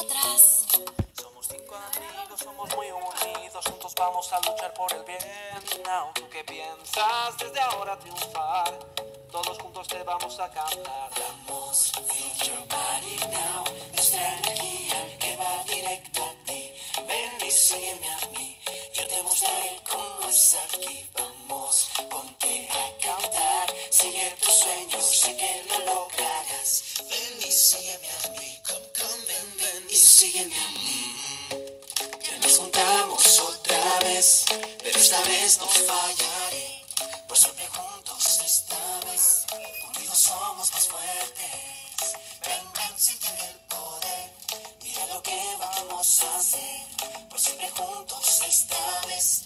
atrás. Somos cinco amigos, somos muy unidos, juntos vamos a luchar por el bien. Now, ¿tú qué piensas desde ahora triunfar? Todos juntos te vamos a cantar. Vamos, feel your body now. Nuestra energía que va directo a ti. Ven y sígueme a mí. Yo te mostraré cómo es aquí. Vamos, ponte sígueme a mí. Ya nos juntamos otra vez, pero esta vez no fallaré. Por siempre juntos esta vez, unidos somos más fuertes. Ven, ven, sienten el poder, mira lo que vamos a hacer. Por siempre juntos esta vez,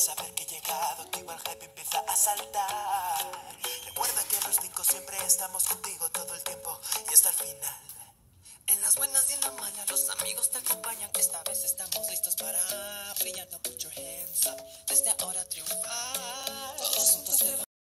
saber que he llegado, tu el hype empieza a saltar. Recuerda que los cinco siempre estamos contigo todo el tiempo y hasta el final. En las buenas y en las malas, los amigos te acompañan. Esta vez estamos listos para brillar. Now put your hands up. Desde ahora te